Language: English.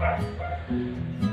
Bye.